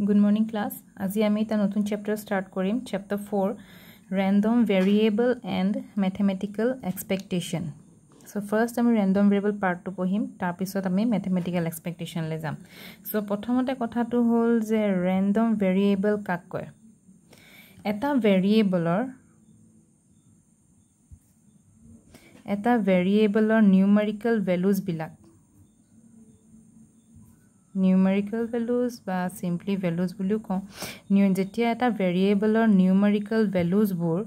Good morning class আজি আমি এটা নতুন চেপ্টাৰ ষ্টাৰ্ট কৰিম chapter for random variable and mathematical expectation so' first আমি ৰেণ্ডম ভেৰিয়েবল পাৰ্টটো পঢ়িম তাৰপিছত আমি মেথেমেটিকেল এক্সপেক্টেশ্যনলৈ যাম চ' প্ৰথমতে কথাটো হ'ল যে ৰেণ্ডম ভেৰিয়েবল কাক কয় এটা ভেৰিয়েবলৰ এটা ভেৰিয়েবলৰ নিউমাৰিকেল ভেলুজবিলাক নিউমাৰিকেল ভেলুজ বা চিম্পলি ভেলুজ বুলিও কওঁ। নিউ যেতিয়া এটা ভেৰিয়েবলৰ নিউমাৰিকেল ভেলুজবোৰ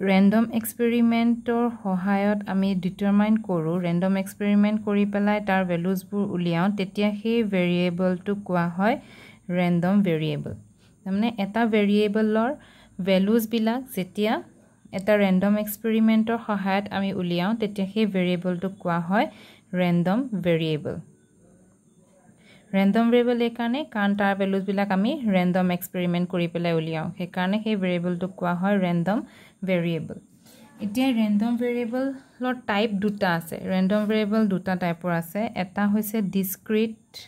ৰেণ্ডম এক্সপেৰিমেণ্টৰ সহায়ত আমি ডিটাৰমাইন কৰোঁ ৰেণ্ডম এক্সপেৰিমেণ্ট কৰি পেলাই তাৰ ভেলুজবোৰ উলিয়াওঁ তেতিয়া সেই ভেৰিয়েবলটোক কোৱা হয় ৰেণ্ডম ভেৰিয়েবল তাৰমানে এটা ভেৰিয়েবলৰ ভেলুজবিলাক যেতিয়া এটা ৰেণ্ডম এক্সপেৰিমেণ্টৰ সহায়ত আমি উলিয়াওঁ তেতিয়া সেই ভেৰিয়েবলটোক কোৱা হয় ৰেণ্ডম ভেৰিয়েবল ৰেণ্ডম ভেৰিয়েবল এইকাৰণে কাৰণ তাৰ ভেলুজবিলাক আমি ৰেণ্ডম এক্সপেৰিমেণ্ট কৰি পেলাই উলিয়াওঁ। সেইকাৰণে সেই ভেৰিয়েবলটোক কোৱা হয় ৰেণ্ডম ভেৰিয়েবল এতিয়া ৰেণ্ডম ভেৰিয়েবলৰ টাইপ দুটা আছে। ৰেণ্ডম ভেৰিয়েবল দুটা টাইপৰ আছে। এটা হৈছে ডিছক্ৰিট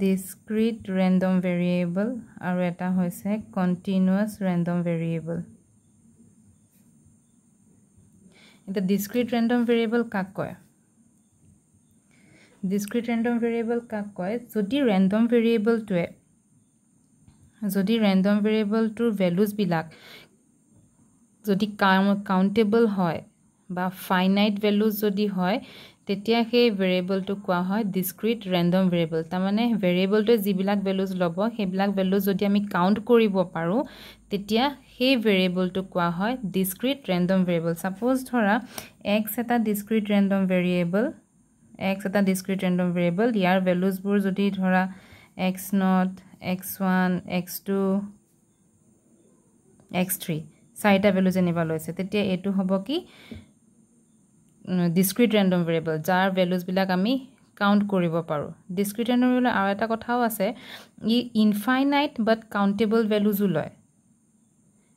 ডিছক্ৰিট ৰেণ্ডম ভেৰিয়েবল আৰু এটা হৈছে কণ্টিনিউৱাছ ৰেণ্ডম ভেৰিয়েবল এতিয়া ডিছক্ৰিট ৰেণ্ডম ভেৰিয়েবল কাক কয়? ডিছক্ৰিট ৰেণ্ডম ভেৰিয়েবল কাক কয়? যদি ৰেণ্ডম ভেৰিয়েবলটোৱে যদি ৰেণ্ডম ভেৰিয়েবলটোৰ ভেলুজবিলাক যদি কাউণ্টেবল হয় বা ফাইনাইট ভেলুজ যদি হয় তেতিয়া সেই ভেৰিয়েবলটোক কোৱা হয় ডিছক্ৰিট ৰেণ্ডম ভেৰিয়েবল তাৰমানে ভেৰিয়েবলটোৱে যিবিলাক ভেলুজ ল'ব সেইবিলাক ভেলুজ যদি আমি কাউণ্ট কৰিব পাৰোঁ তেতিয়া সেই ভেৰিয়েবলটোক কোৱা হয় ডিছক্ৰিট ৰেণ্ডম ভেৰিয়েবল ছাপ'জ ধৰা এক্স এটা ডিছক্ৰিট ৰেণ্ডম ভেৰিয়েবল এক্স এটা ডিছক্ৰিট ৰেণ্ডম ভেৰিয়েবল ইয়াৰ ভেলুজবোৰ যদি ধৰা X naught X one X two X three চাৰিটা ভেলু যেনিবা লৈছে তেতিয়া এইটো হ'ব কি ডিছক্ৰিট ৰেণ্ডম ভেৰিয়েবল যাৰ ভেলুজবিলাক আমি কাউণ্ট কৰিব পাৰোঁ। ডিছক্ৰিট ৰেণ্ডম ভেৰিয়েবল আৰু এটা কথাও আছে ই ইনফাইনাইট বাট কাউণ্টেবল ভেলুজো লয়।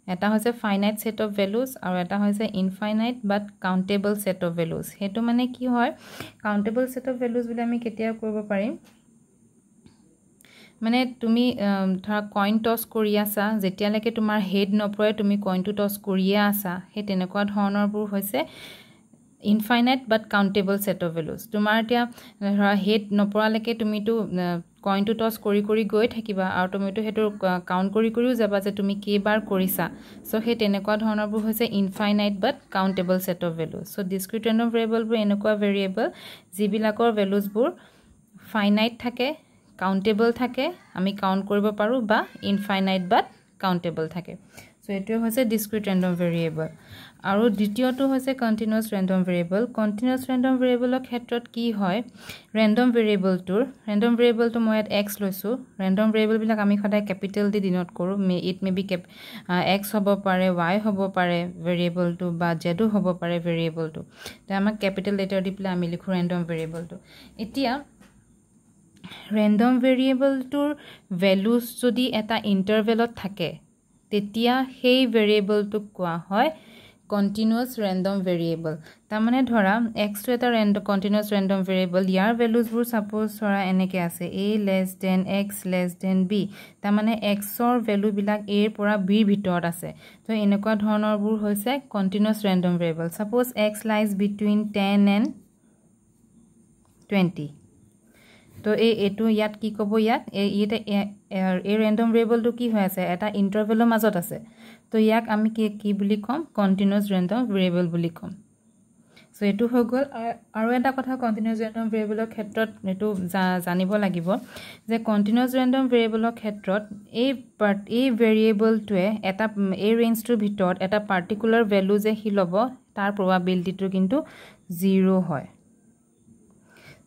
এটা হৈছে ফাইনাইট ছেট অফ ভেলুজ আৰু এটা হৈছে infinite but countable set of values সেইটো মানে কি হয়? কাউণ্টেবল ছেট অফ ভেলুজ বুলি আমি কেতিয়া কৰিব পাৰিম। মানে তুমি ধৰা কইন টছ কৰি আছা যেতিয়ালৈকে তোমাৰ হেড নপৰে তুমি কইনটো টছ কৰিয়ে আছা। সেই তেনেকুৱা ধৰণৰবোৰ হৈছে infinite but countable set of values তোমাৰ এতিয়া ধৰা হেড নপৰালৈকে তুমিতো কইনটো টছ কৰি কৰি গৈ থাকিবা আৰু তুমিতো সেইটো কাউণ্ট কৰি কৰিও যাবা যে তুমি কেইবাৰ কৰিছা। চ' সেই তেনেকুৱা ধৰণৰবোৰ হৈছে infinite but countable set of values so' discrete random ভেৰিয়েবলবোৰ এনেকুৱা ভেৰিয়েবল যিবিলাকৰ ভেলুজবোৰ ফাইনাইট থাকে কাউণ্টেবল থাকে আমি কাউণ্ট কৰিব পাৰোঁ বা ইনফাইনাইট বাট কাউণ্টেবল থাকে। চ' এইটোৱে হৈছে ডিছক্ৰিট ৰেণ্ডম ভেৰিয়েবল আৰু দ্বিতীয়টো হৈছে continuous random variable continuous random ভেৰিয়েবলৰ ক্ষেত্ৰত কি হয়? ৰেণ্ডম ভেৰিয়েবলটোৰ ৰেণ্ডম ভেৰিয়েবলটো মই ইয়াত এক্স লৈছোঁ। ৰেণ্ডম ভেৰিয়েবলবিলাক আমি সদায় কেপিটেল দি ডিন'ট কৰোঁ। May it may be cap X হ'ব পাৰে ৱাই হ'ব পাৰে ভেৰিয়েবলটো বা জেডো হ'ব পাৰে ভেৰিয়েবলটো এতিয়া আমাক কেপিটেল লেটাৰ দি পেলাই আমি লিখোঁ ৰেণ্ডম ভেৰিয়েবলটো এতিয়া ৰেণ্ডম ভেৰিয়েবলটোৰ ভেলুজ যদি এটা ইণ্টাৰভেলত থাকে তেতিয়া সেই ভেৰিয়েবলটোক কোৱা হয় কণ্টিনিউৱাছ ৰেণ্ডম ভেৰিয়েবল তাৰমানে ধৰা এক্সটো এটা ৰেণ্ড কণ্টিনিউৱাছ ৰেণ্ডম ভেৰিয়েবল ইয়াৰ ভেলুজবোৰ ছাপ'জ ধৰা এনেকৈ আছে a less than X less than B তাৰমানে এক্সৰ ভেলুবিলাক এৰ পৰা বিৰ ভিতৰত আছে। তো এনেকুৱা ধৰণৰবোৰ হৈছে continuous random variable suppose X lies between ten and twenty তো এই এইটো ইয়াত কি ক'ব ইয়াত? এই এই ৰেণ্ডম ভেৰিয়েবলটো কি হৈ আছে? এটা ইণ্টাৰভেলৰ মাজত আছে। তো ইয়াক আমি কি কি বুলি ক'ম? কণ্টিনিউৱাছ ৰেণ্ডম ভেৰিয়েবল বুলি ক'ম। চ' এইটো হৈ গ'ল। আৰু এটা কথা কণ্টিনিউৱাছ ৰেণ্ডম ভেৰিয়েবলৰ ক্ষেত্ৰত এইটো জানিব লাগিব যে কণ্টিনিউৱাছ ৰেণ্ডম ভেৰিয়েবলৰ ক্ষেত্ৰত এই পাৰ্ট এই ভেৰিয়েবলটোৱে এটা এই ৰেঞ্জটোৰ ভিতৰত এটা পাৰ্টিকুলাৰ ভেলু যে সি ল'ব তাৰ প্ৰবাবিলিটিটো কিন্তু জিৰ' হয়।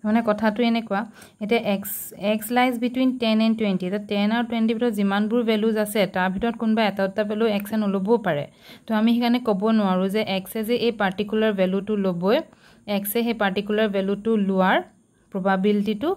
মানে কথাটো এনেকুৱা এতিয়া X X lies between ten and twenty এতিয়া টেন আৰু টুৱেণ্টিৰ ভিতৰত যিমানবোৰ ভেলুজ আছে তাৰ ভিতৰত কোনোবা এটা দুটা ভেলু এক্সে নল'বও পাৰে। তো আমি সেইকাৰণে ক'ব নোৱাৰোঁ যে এক্সে যে এই পাৰ্টিকুলাৰ ভেলুটো ল'বই এক্সে সেই পাৰ্টিকুলাৰ ভেলুটো লোৱাৰ প্ৰবাবিলিটিটো